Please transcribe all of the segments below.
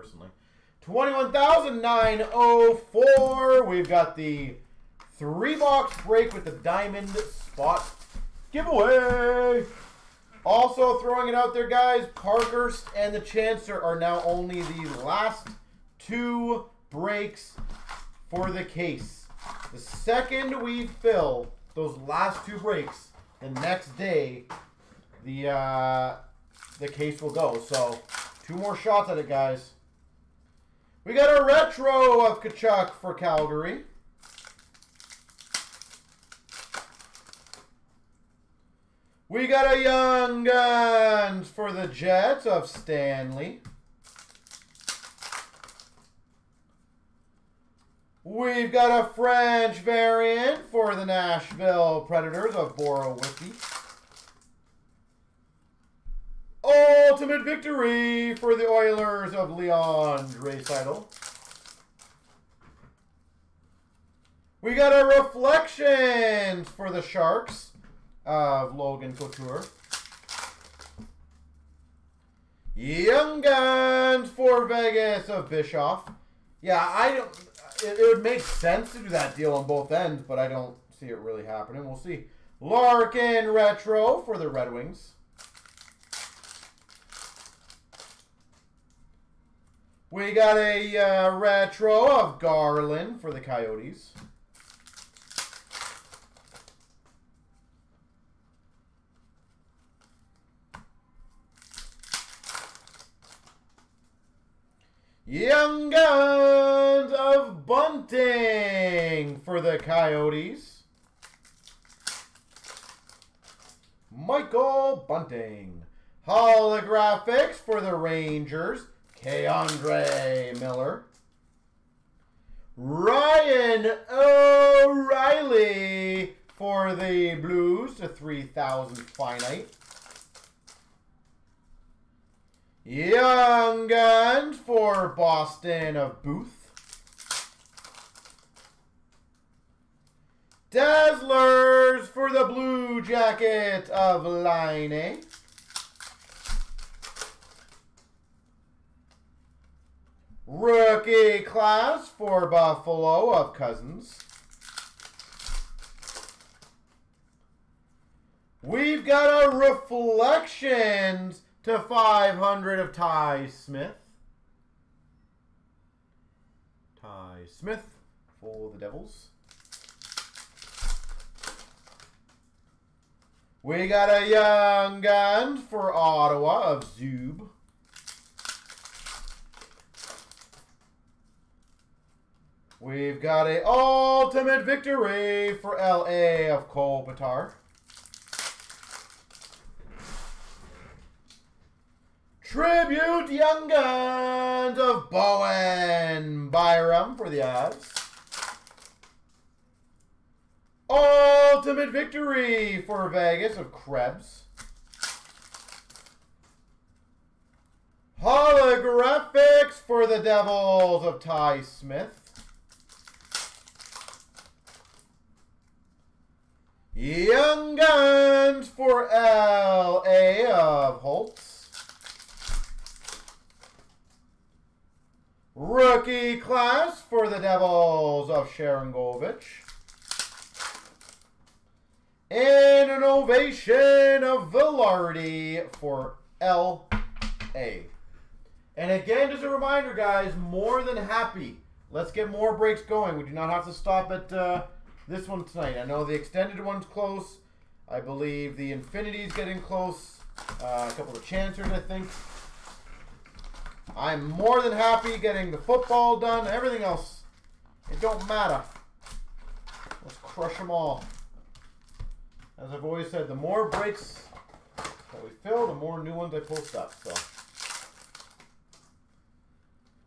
personally. 21,904. We've got the three box break with the diamond spot giveaway. Also throwing it out there, guys. Parkhurst and the Chancer are now only the last two breaks for the case. The second we fill those last two breaks, the next day, the uh, the case will go. So, two more shots at it, guys. We got a retro of Tkachuk for Calgary. We got a Young Guns for the Jets of Stanley. We've got a French variant for the Nashville Predators of Borowiecki. Ultimate victory for the Oilers of Leon Draisaitl. We got a reflection for the Sharks of Logan Couture. Young Guns for Vegas of Bischoff. Yeah, I don't. It, it, would make sense to do that deal on both ends, but I don't see it really happening. We'll see. Larkin Retro for the Red Wings. We got a uh, retro of Garland for the Coyotes. Young Guns of Bunting for the Coyotes. Michael Bunting. Holographics for the Rangers. K'Andre Miller. Ryan O'Reilly for the Blues to 3,000 finite. Young Guns for Boston of Booth. Dazzlers for the Blue Jacket of Laine. Rookie class for Buffalo of Cozens. We've got a Reflections to 500 of Ty Smith. Ty Smith for the Devils. We got a Young Gun for Ottawa of Zub. We've got a ultimate victory for LA of Kopitar. Tribute Young Guns of Bowen Byram for the Avs. Ultimate Victory for Vegas of Krebs. Holographics for the Devils of Ty Smith. Young Guns for LA of Holtz. Rookie class for the Devils of Sharangovich. And an ovation of Vilardi for LA. And again, just a reminder, guys, more than happy. Let's get more breaks going. We do not have to stop at uh, this one tonight. I know the extended one's close. I believe the Infinity's getting close. Uh, a couple of Chancers, I think. I'm more than happy getting the football done. Everything else, it don't matter. Let's crush them all. As I've always said, the more breaks that we fill, the more new ones I post up. So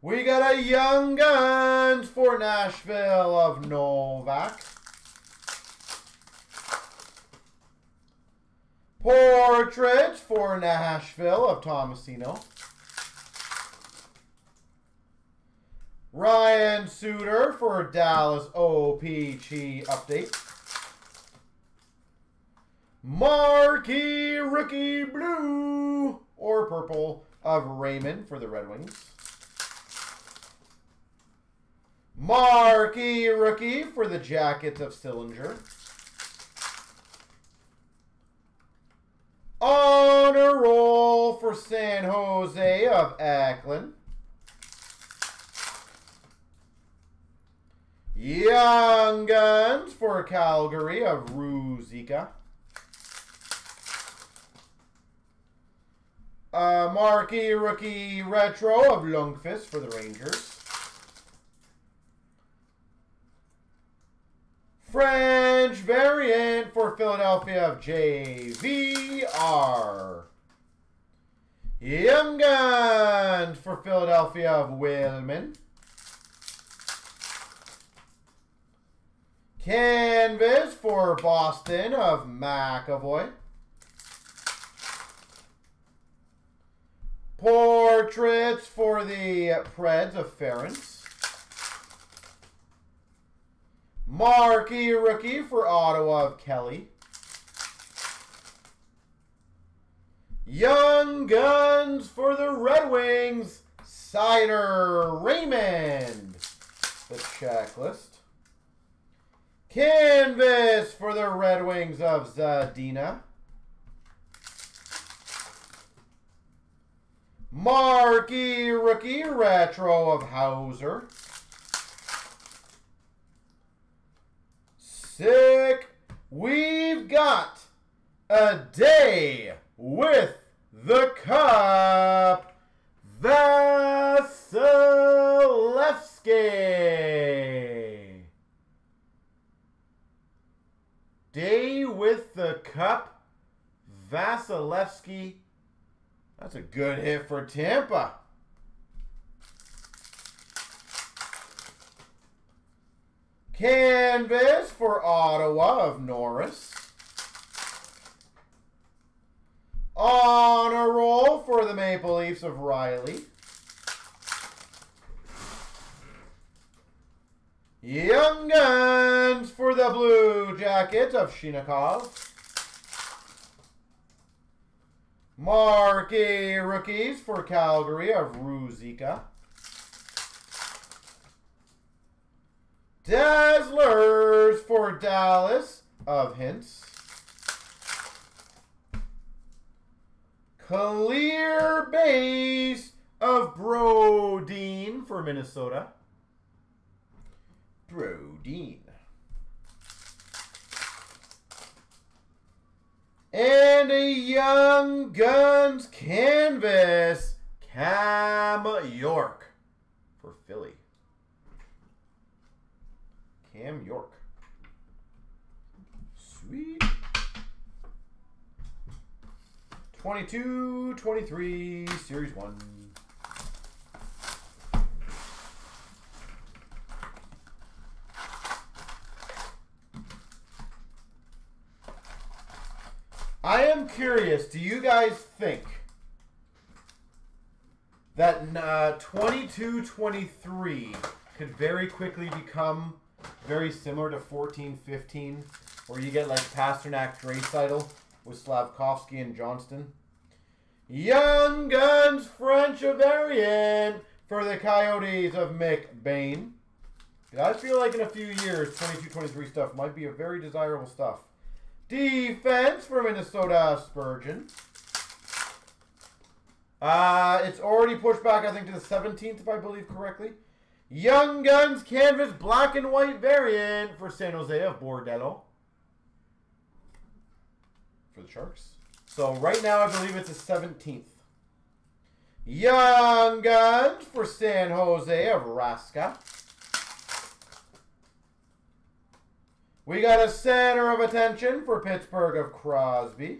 we got a Young Guns for Nashville of Novak. Portrait for Nashville of Tomasino. Ryan Suter for Dallas OPG update. Marquee Rookie Blue or Purple of Raymond for the Red Wings. Marquee rookie for the Jackets of Sillinger. On a roll for San Jose of Eklund. Young Guns for Calgary of Ruzicka. Uh, marquee rookie retro of Lundqvist for the Rangers. French variant for Philadelphia of JVR. Young Guns for Philadelphia of Willman. Canvas for Boston of McAvoy. Portraits for the Preds of Farrance. Marquee rookie for Ottawa of Kelly. Young Guns for the Red Wings, Seider Raymond. The checklist. Canvas for the Red Wings of Zadina. Marquee Rookie Retro of Hauser. Sick. We've got a day with the cup. Vasilevskiy. Day with the cup. Vasilevskiy. That's a good hit for Tampa. Canvas for Ottawa of Norris. On a roll for the Maple Leafs of Rielly. Young Guns for the Blue Jackets of Chinakhov. Marquee Rookies for Calgary of Ruzicka. Dazzlers for Dallas of Hintz. Clear base of Brodin for Minnesota. Brodin. And a Young Guns canvas, Cam York for Philly. York. Sweet. 22, 23, Series 1. I am curious, do you guys think that uh, 22-23 could very quickly become very similar to 14-15, where you get like Pastrnak, Draisaitl with Slafkovsky and Johnston? Young Guns French variant for the Coyotes of McBain. I feel like in a few years, 22-23 stuff might be a very desirable stuff. Defense for Minnesota Spurgeon. Uh, it's already pushed back, I think, to the 17th, if I believe correctly. Young Guns Canvas Black and White variant for San Jose of Bordeleau. For the Sharks. So right now, I believe it's the 17th. Young Guns for San Jose of Raska. We got a center of attention for Pittsburgh of Crosby.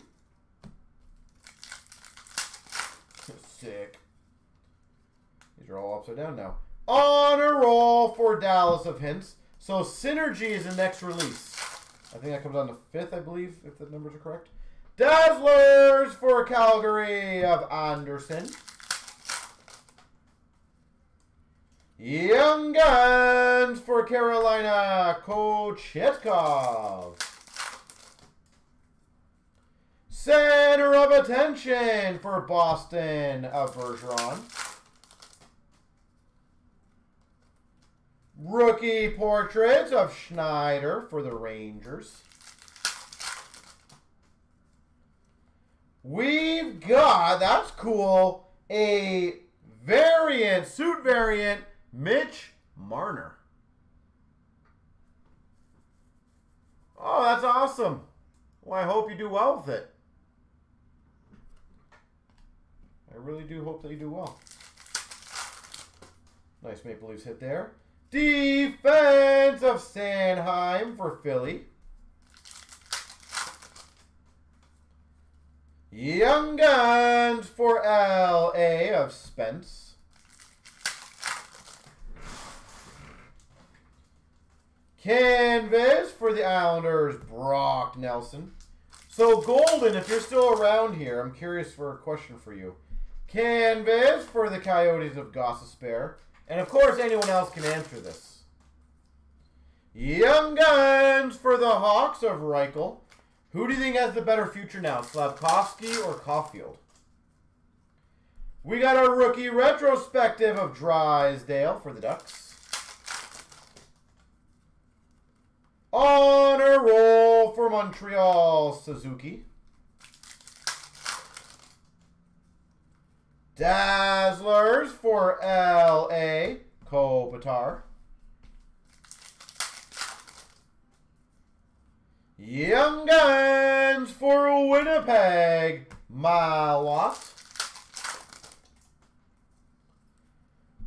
Sick. These are all upside down now. On a roll for Dallas of Hintz. So Synergy is the next release. I think that comes on the 5th, I believe, if the numbers are correct. Dazzlers for Calgary of Anderson. Young Guns for Carolina, Kochetkov. Center of attention for Boston of Bergeron. Rookie portraits of Schneider for the Rangers. We've got, that's cool, a variant, suit variant, Mitch Marner. Oh, that's awesome. Well, I hope you do well with it. I really do hope that you do well. Nice Maple Leafs hit there. Defense of Sanheim for Philly. Young Guns for LA of Spence. Canvas for the Islanders, Brock Nelson. So, Golden, if you're still around here, I'm curious for a question for you. Canvas for the Coyotes of Gostisbehere. And, of course, anyone else can answer this. Young Guns for the Hawks of Reichel. Who do you think has the better future now, Slafkovsky or Caufield? We got a rookie retrospective of Drysdale for the Ducks. On a roll for Montreal, Suzuki. Dazzlers for LA, Kopitar. Young Guns for Winnipeg, Malott.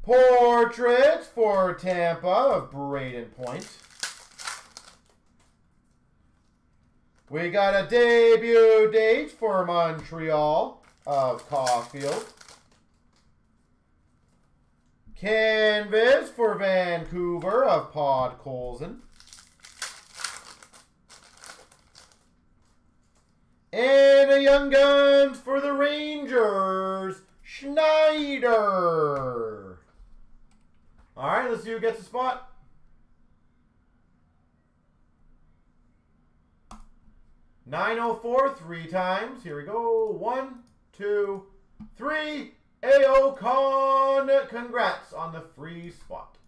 Portraits for Tampa of Brayden Point. We got a debut date for Montreal of Caufield. Canvas for Vancouver of Podkolzin. And a Young Guns for the Rangers, Schneider. All right, let's see who gets the spot. Nine oh four three times. Here we go. One, two, three. Ao Con, congrats on the free spot.